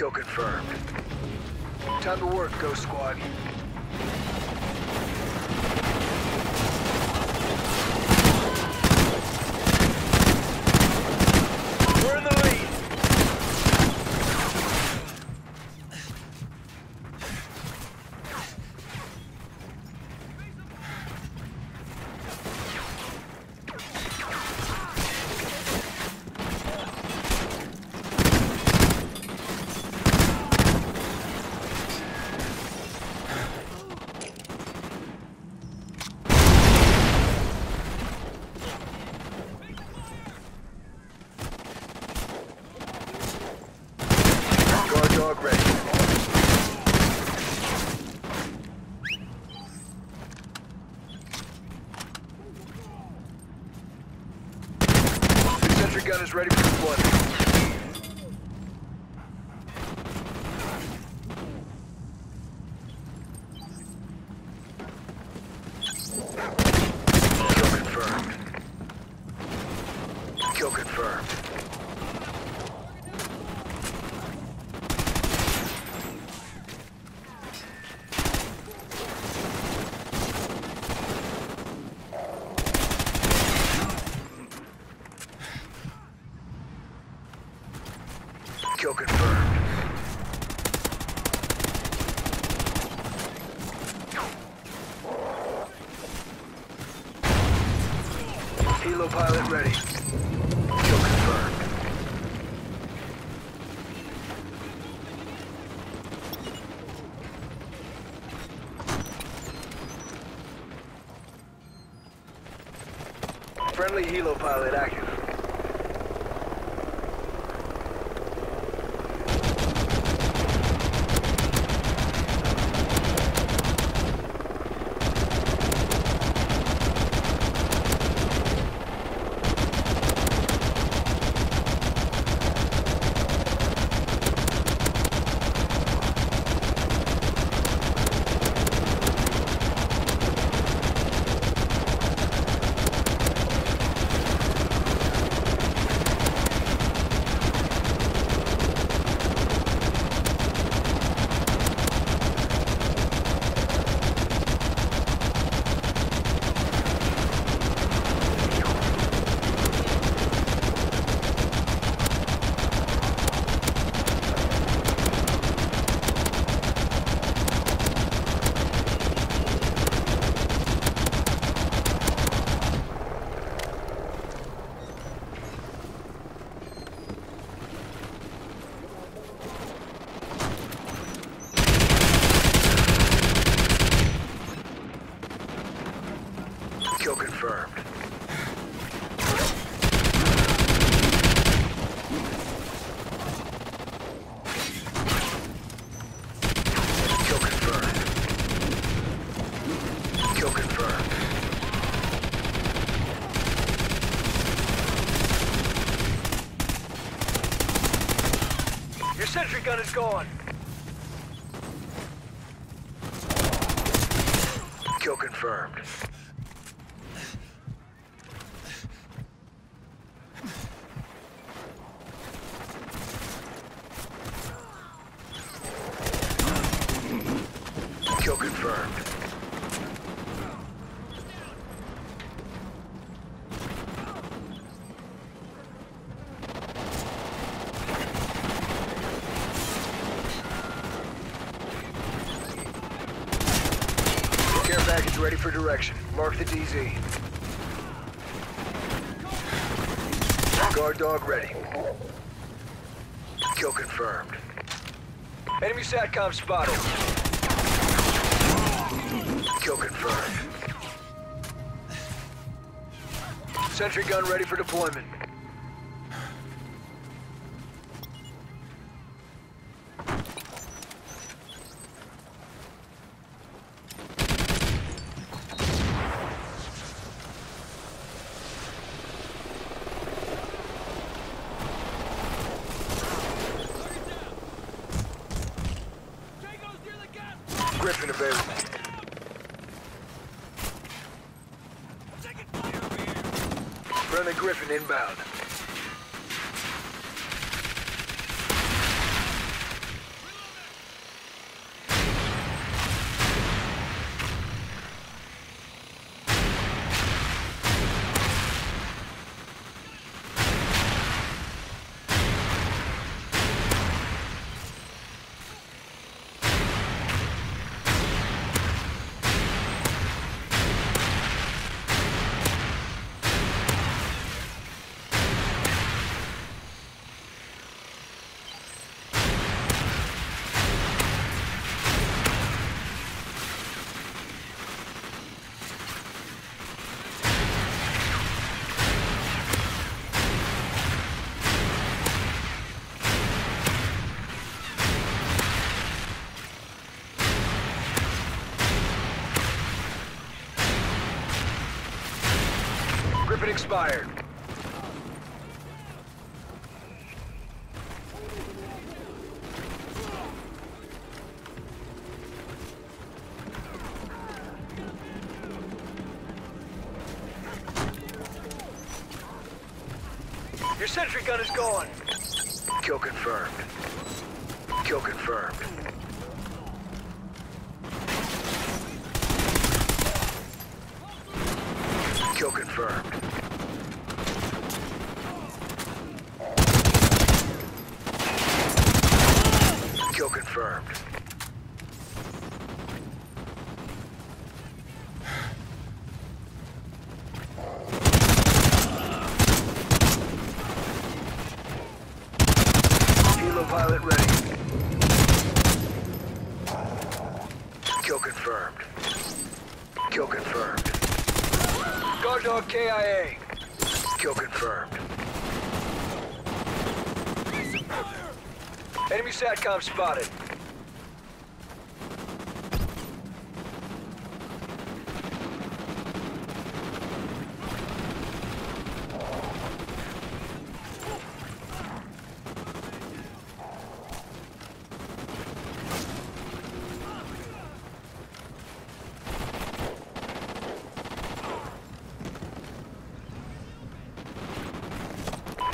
Kill confirmed. Time to work, Ghost Squad. We're in the lead. Guard dog ready. The sentry gun is ready for deployment. Kill confirmed. Kill confirmed. Kill confirmed. Helo pilot ready. Kill confirmed. Friendly helo pilot active. Kill confirmed. Kill confirmed. Kill confirmed. Your sentry gun is gone. Kill confirmed. Kill confirmed. Package ready for direction. Mark the DZ. Guard dog ready. Kill confirmed. Enemy SATCOM spotted. Kill confirmed. Sentry gun ready for deployment. Gryphon available. Friendly Gryphon inbound. Gryphon expired. Your sentry gun is gone. Kill confirmed. Kill confirmed. Kill confirmed. Kill confirmed. Helo pilot ready. Kill confirmed. Kill confirmed. Guard dog KIA. Kill confirmed. Enemy SATCOM spotted.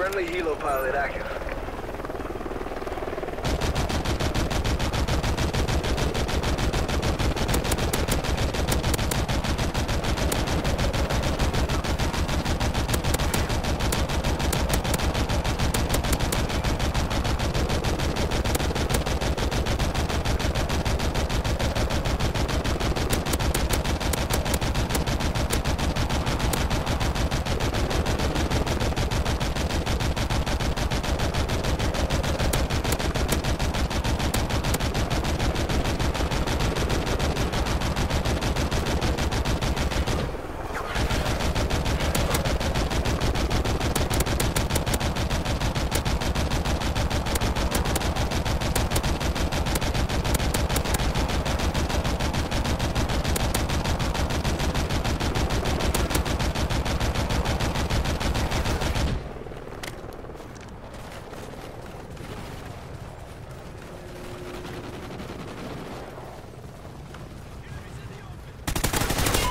Friendly helo pilot active.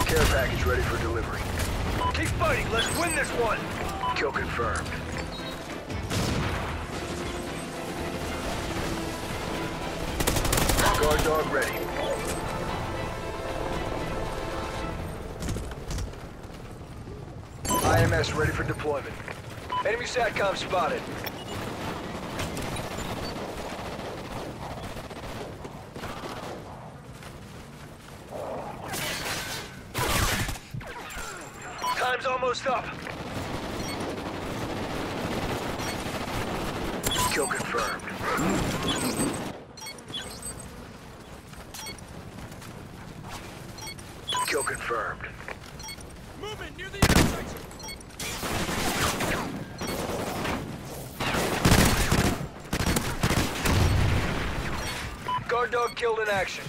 Care package ready for delivery. Keep fighting, let's win this one! Kill confirmed. Guard dog ready. IMS ready for deployment. Enemy SATCOM spotted. Time's almost up. Kill confirmed. Kill confirmed. Movement near the intersection. Guard dog killed in action.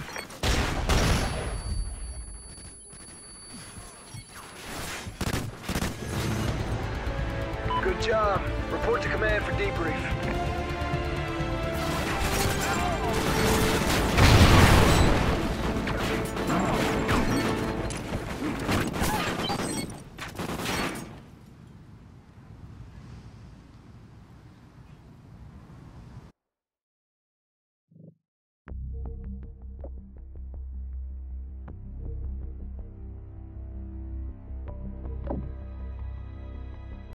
job. Report to command for debrief.